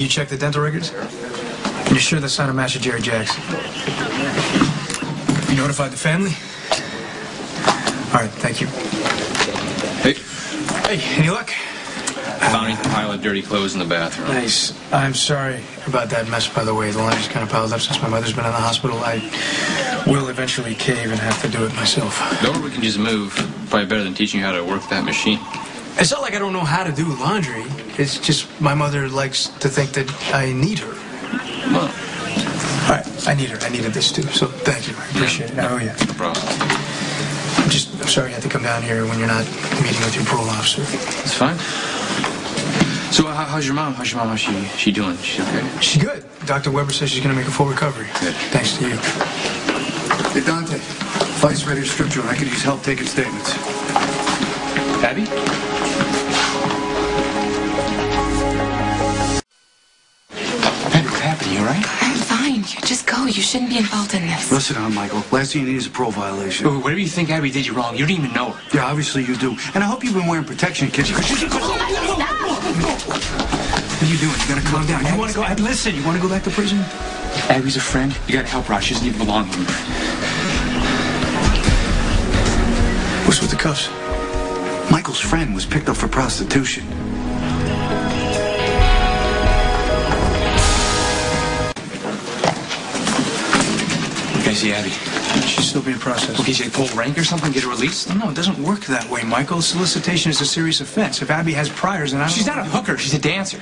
You check the dental records? You sure that's not a match of Jerry Jackson? You notified the family? All right, thank you. Hey, Hey, any luck? found a pile of dirty clothes in the bathroom. Nice. I'm sorry about that mess, by the way. The laundry's kind of piled up since my mother's been in the hospital. I will eventually cave and have to do it myself. Or we can just move. Probably better than teaching you how to work that machine. It's not like I don't know how to do laundry. It's just my mother likes to think that I need her. Well, All right, I need her. I needed this too, so thank you. I appreciate it. Oh, yeah. no problem. I'm just I'm sorry I had to come down here when you're not meeting with your parole officer. It's fine. So, how, how's your mom? How's your mom? How's she? She doing? She okay? She's good. Dr. Webber says she's going to make a full recovery. Good. Thanks to you. Hey, Dante. Fight's ready to strip joint. I could use help taking statements. Abby? Abby, what happened? You alright? I'm fine. You just go. You shouldn't be involved in this. Listen on, Michael. Last thing you need is a parole violation. Oh, whatever you think Abby did you wrong, you don't even know her. Yeah, obviously you do. And I hope you've been wearing protection kits. What are you doing? You gotta calm down. You wanna go? Hey, Listen, you wanna go back to prison? Abby's a friend. You gotta help her out. She doesn't even belong here. What's with the cuffs? Michael's friend was picked up for prostitution. Okay, see Abby. She's still being processed. Okay, she pull rank or something, get her released? No, no, it doesn't work that way, Michael. Solicitation is a serious offense. If Abby has priors, then I don't She's not a hooker. She's a dancer.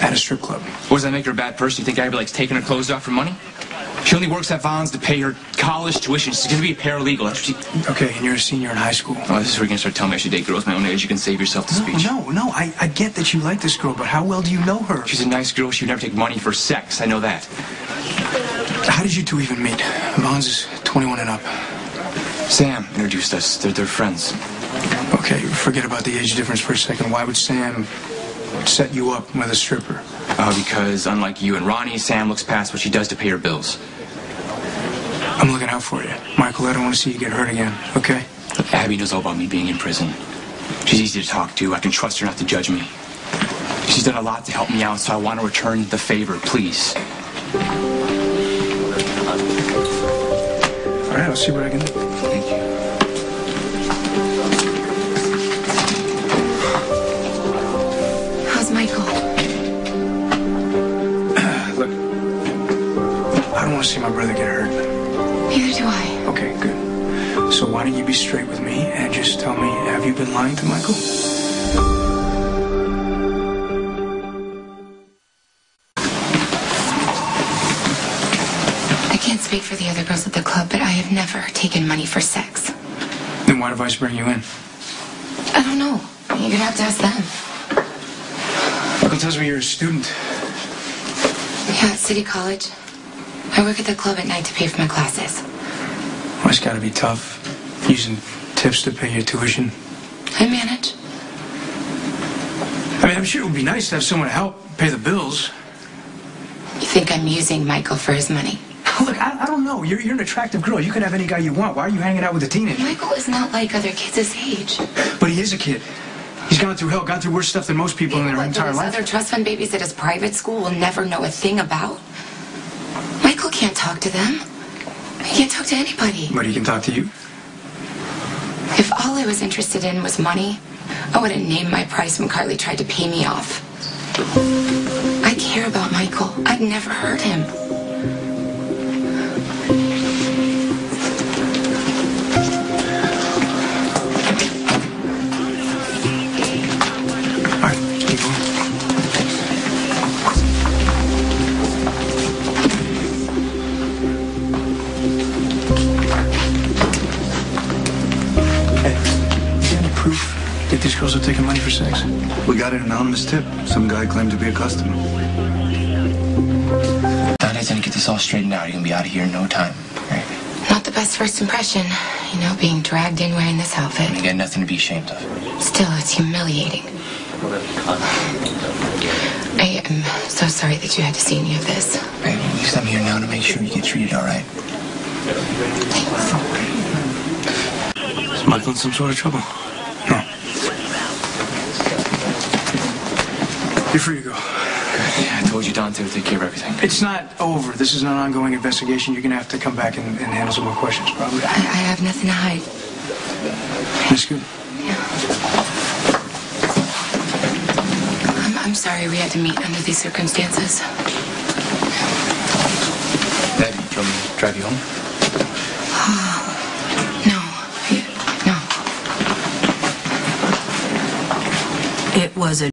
at a strip club. What does that make her a bad person? You think Abby likes taking her clothes off for money? She only works at Vaughn's to pay her college tuition. She's gonna be a paralegal. She... Okay, and you're a senior in high school. Oh, this is where you're gonna start telling me I should date girls my own age. You can save yourself the speech. No, no, I, I get that you like this girl, but how well do you know her? She's a nice girl. She would never take money for sex. I know that. How did you two even meet? Vaughn's is 21 and up. Sam introduced us. They're, they're friends. Okay, forget about the age difference for a second. Why would Sam set you up with a stripper? Uh, because unlike you and Ronnie, Sam looks past what she does to pay her bills. I'm looking out for you. Michael, I don't want to see you get hurt again, okay? Look, Abby knows all about me being in prison. She's easy to talk to. I can trust her not to judge me. She's done a lot to help me out, so I want to return the favor, please. All right, I'll see what I can do. Thank you. How's Michael? Look, I don't want to see my brother get hurt. Neither do I. Okay, good. So why don't you be straight with me and just tell me, have you been lying to Michael? I can't speak for the other girls at the club, but I have never taken money for sex. Then why did Vice bring you in? I don't know. You're gonna have to ask them. Michael tells me you're a student. Yeah, at City College. I work at the club at night to pay for my classes. Well, it's got to be tough, using tips to pay your tuition. I manage. I mean, I'm sure it would be nice to have someone to help pay the bills. You think I'm using Michael for his money? Look, I, I don't know. You're, you're an attractive girl. You can have any guy you want. Why are you hanging out with a teenager? Michael is not like other kids his age. But he is a kid. He's gone through hell, gone through worse stuff than most people in their entire life. other trust fund babies at his private school will never know a thing about. Michael can't talk to them. He can't talk to anybody. But he can talk to you. If all I was interested in was money, I would have named my price when Carly tried to pay me off. I care about Michael. I'd never hurt him. Money for sex? We got an anonymous tip. Some guy claimed to be a customer. Dante's gonna get this all straightened out. You're gonna be out of here in no time. Right? Not the best first impression, you know, being dragged in wearing this outfit. You got nothing to be ashamed of. Still, it's humiliating. I am so sorry that you had to see any of this. Baby, at least I'm here now to make sure you get treated all right. Is Michael in some sort of trouble? You're free to go. I told you Dante would take care of everything. It's not over. This is an ongoing investigation. You're going to have to come back and, and handle some more questions, probably. I, I have nothing to hide. That's good. I'm, I'm sorry we had to meet under these circumstances. Dad, do you want me to drive you home? No, no. It was a